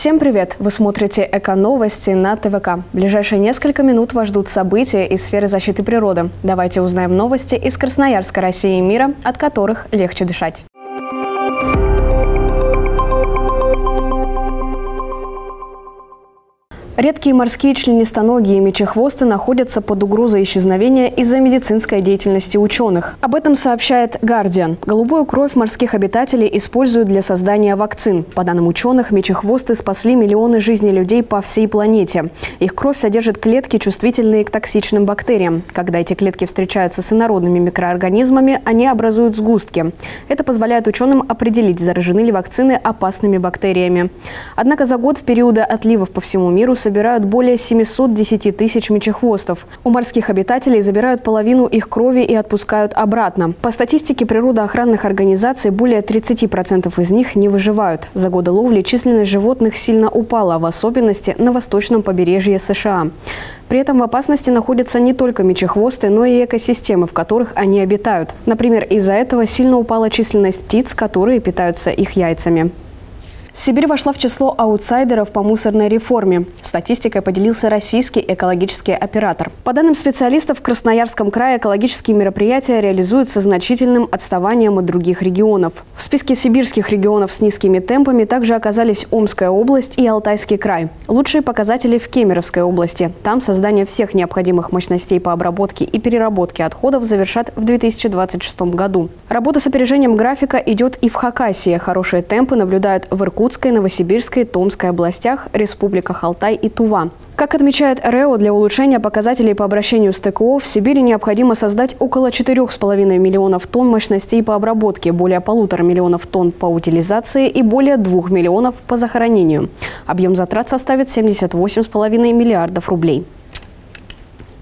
Всем привет! Вы смотрите «Эко-новости» на ТВК. В ближайшие несколько минут вас ждут события из сферы защиты природы. Давайте узнаем новости из Красноярска, России и мира, от которых легче дышать. Редкие морские членистоногие и мечехвосты находятся под угрозой исчезновения из-за медицинской деятельности ученых. Об этом сообщает «Гардиан». Голубую кровь морских обитателей используют для создания вакцин. По данным ученых, мечехвосты спасли миллионы жизней людей по всей планете. Их кровь содержит клетки, чувствительные к токсичным бактериям. Когда эти клетки встречаются с инородными микроорганизмами, они образуют сгустки. Это позволяет ученым определить, заражены ли вакцины опасными бактериями. Однако за год в периоды отливов по всему миру собирают более 710 тысяч мечехвостов. У морских обитателей забирают половину их крови и отпускают обратно. По статистике природоохранных организаций, более 30% из них не выживают. За годы ловли численность животных сильно упала, в особенности на восточном побережье США. При этом в опасности находятся не только мечехвосты, но и экосистемы, в которых они обитают. Например, из-за этого сильно упала численность птиц, которые питаются их яйцами. Сибирь вошла в число аутсайдеров по мусорной реформе. Статистикой поделился российский экологический оператор. По данным специалистов, в Красноярском крае экологические мероприятия реализуются значительным отставанием от других регионов. В списке сибирских регионов с низкими темпами также оказались Омская область и Алтайский край. Лучшие показатели в Кемеровской области. Там создание всех необходимых мощностей по обработке и переработке отходов завершат в 2026 году. Работа с опережением графика идет и в Хакасии. Хорошие темпы наблюдают в Иркутске Иркутской, Новосибирской, Томской областях, республиках Алтай и Тува. Как отмечает РЭО, для улучшения показателей по обращению с ТКО в Сибири необходимо создать около 4,5 миллионов тонн мощностей по обработке, более полутора миллионов тонн по утилизации и более 2 миллионов по захоронению. Объем затрат составит 78,5 миллиардов рублей.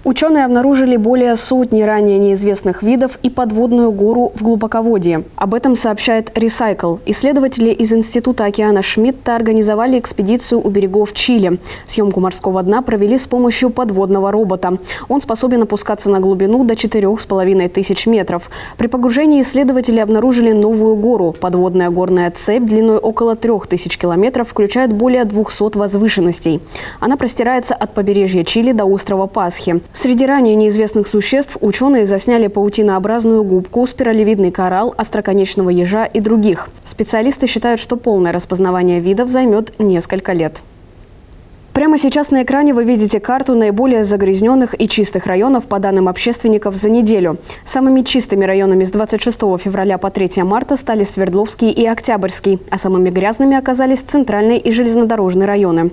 Ученые обнаружили более сотни ранее неизвестных видов и подводную гору в глубоководье. Об этом сообщает Recycle. Исследователи из Института океана Шмидта организовали экспедицию у берегов Чили. Съемку морского дна провели с помощью подводного робота. Он способен опускаться на глубину до 4,5 тысяч метров. При погружении исследователи обнаружили новую гору. Подводная горная цепь длиной около 3000 километров включает более 200 возвышенностей. Она простирается от побережья Чили до острова Пасхи. Среди ранее неизвестных существ ученые засняли паутинообразную губку, спиралевидный коралл, остроконечного ежа и других. Специалисты считают, что полное распознавание видов займет несколько лет. Прямо сейчас на экране вы видите карту наиболее загрязненных и чистых районов по данным общественников за неделю. Самыми чистыми районами с 26 февраля по 3 марта стали Свердловский и Октябрьский, а самыми грязными оказались центральные и железнодорожные районы.